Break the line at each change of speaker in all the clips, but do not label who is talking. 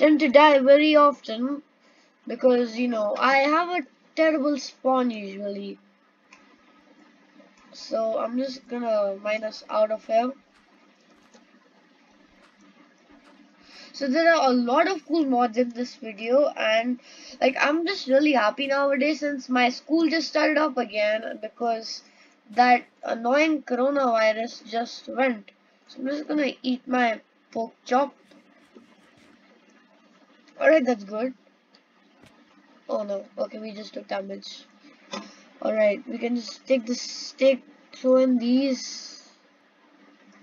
tend to die very often because you know I have a terrible spawn usually. So I'm just gonna minus out of here. So there are a lot of cool mods in this video and like I'm just really happy nowadays since my school just started up again because that annoying coronavirus just went. So I'm just gonna eat my pork chop alright that's good. Oh no. Okay we just took damage. Alright we can just take the stick throw in these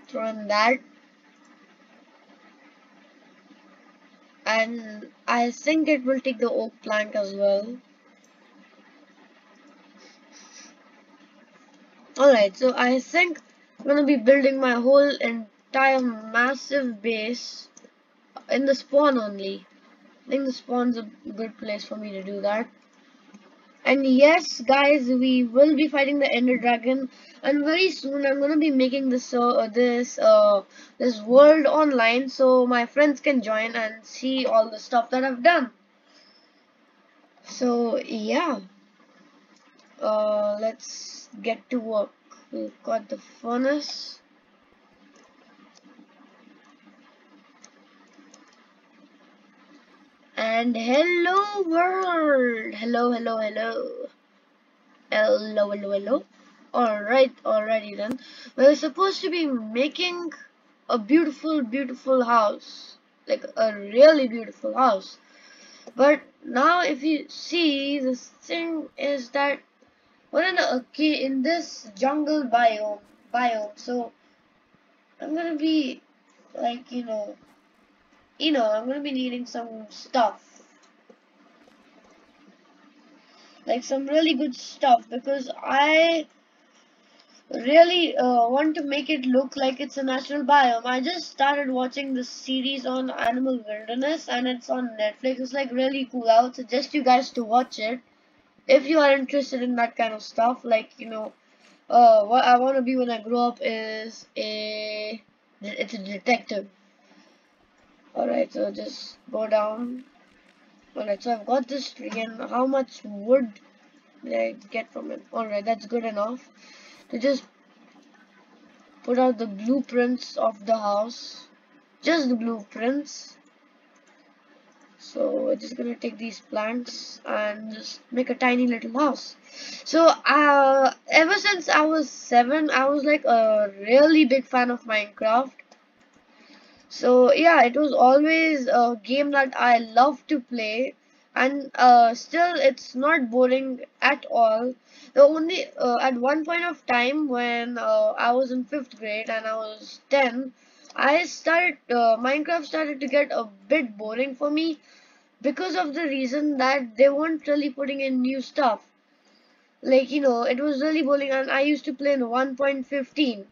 throw in that. And I think it will take the oak plank as well. Alright so I think I'm gonna be building my whole entire massive base in the spawn only I think the spawn's a good place for me to do that. And yes guys we will be fighting the ender dragon and very soon i'm gonna be making this uh, this uh this world online so my friends can join and see all the stuff that i've done. So yeah. Uh let's get to work. We've got the furnace And hello world! Hello, hello, hello. Hello, hello, hello. Alright, alrighty then. We're supposed to be making a beautiful, beautiful house. Like a really beautiful house. But now if you see, the thing is that we're in a okay in this jungle biome biome. So I'm gonna be like, you know, you know, I'm gonna be needing some stuff. Like some really good stuff because I really uh, want to make it look like it's a natural biome. I just started watching this series on Animal Wilderness and it's on Netflix. It's like really cool. I would suggest you guys to watch it if you are interested in that kind of stuff. Like, you know, uh, what I want to be when I grow up is a, it's a detective. Alright, so just go down. Alright, so I've got this tree and how much wood did I get from it? Alright, that's good enough to just put out the blueprints of the house. Just the blueprints. So we're just gonna take these plants and just make a tiny little house. So uh, ever since I was seven, I was like a really big fan of Minecraft so yeah it was always a game that i love to play. And uh, still it's not boring at all. The only uh, at one point of time when uh, i was in fifth grade and i was 10 i started uh, minecraft started to get a bit boring for me because of the reason that they weren't really putting in new stuff. Like you know it was really boring and i used to play in 1.15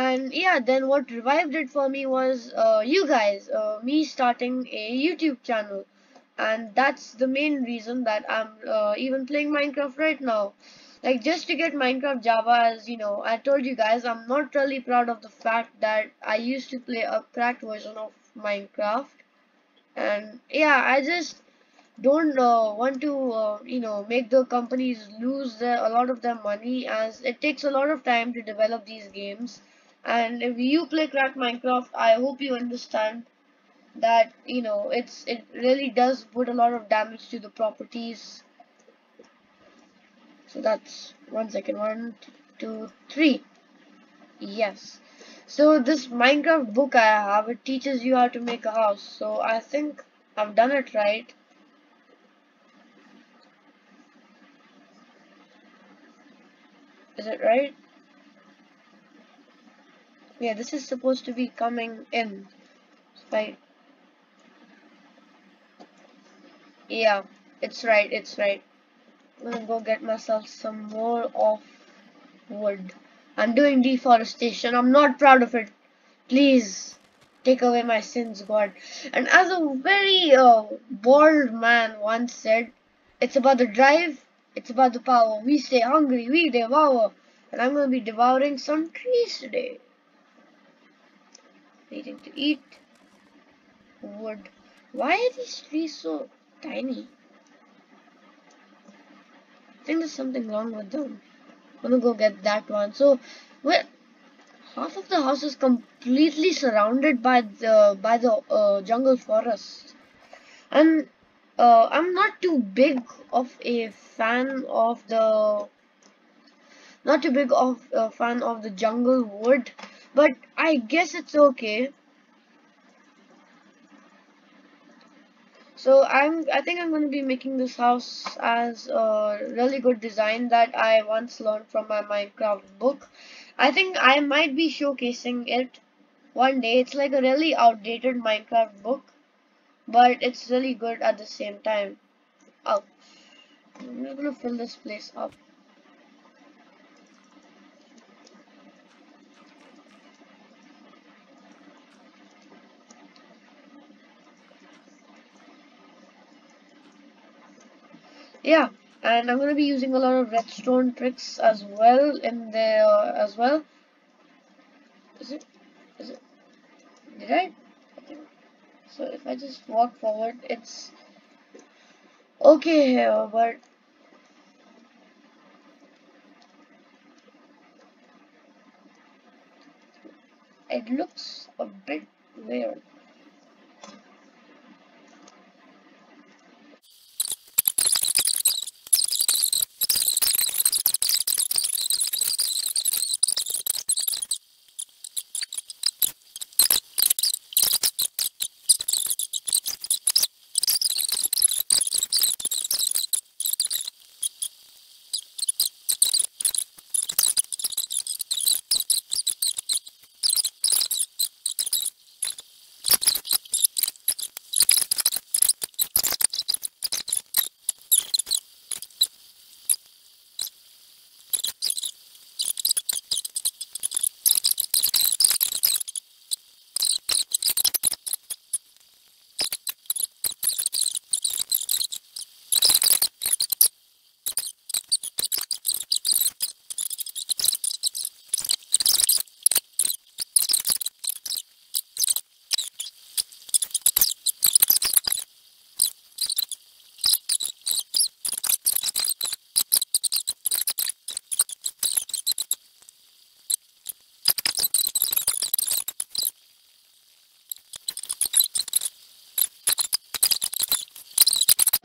and yeah then what revived it for me was uh, you guys uh, me starting a youtube channel. And that's the main reason that i'm uh, even playing minecraft right now. Like just to get minecraft java as you know i told you guys i'm not really proud of the fact that i used to play a cracked version of minecraft. And yeah i just don't uh, want to uh, you know make the companies lose their, a lot of their money as it takes a lot of time to develop these games and if you play cracked minecraft i hope you understand that you know it's it really does put a lot of damage to the properties. So that's one second. One two three. Yes. So this minecraft book i have it teaches you how to make a house. So i think i've done it right. Is it right yeah, this is supposed to be coming in. Right. Yeah, it's right, it's right. I'm gonna go get myself some more of wood. I'm doing deforestation. I'm not proud of it. Please take away my sins, God. And as a very uh, bold man once said, it's about the drive, it's about the power. We stay hungry, we devour. And I'm going to be devouring some trees today. Needing to eat. wood. Why are these trees so tiny? I think there's something wrong with them. I'm gonna go get that one. So, well, half of the house is completely surrounded by the by the uh, jungle forest, and uh, I'm not too big of a fan of the not too big of a fan of the jungle wood, but I guess it's okay. So I'm I think I'm to be making this house as a really good design that I once learned from my Minecraft book. I think I might be showcasing it one day. It's like a really outdated Minecraft book, but it's really good at the same time. Oh, I'm just gonna fill this place up. Yeah and I'm gonna be using a lot of redstone tricks as well in there uh, as well. Is it is it did I? So if I just walk forward it's okay here but it looks a bit weird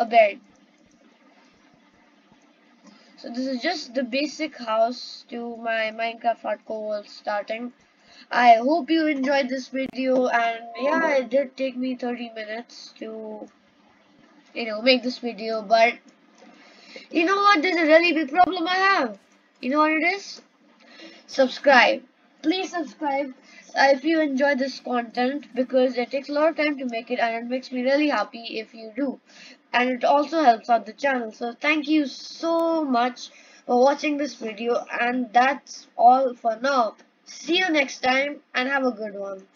a bed. So this is just the basic house to my Minecraft hardcore world starting. I hope you enjoyed this video and yeah it did take me 30 minutes to you know make this video but you know what there's a really big problem I have. You know what it is? Subscribe. Please subscribe uh, if you enjoy this content because it takes a lot of time to make it and it makes me really happy if you do and it also helps out the channel. So thank you so much for watching this video. And that's all for now. See you next time and have a good one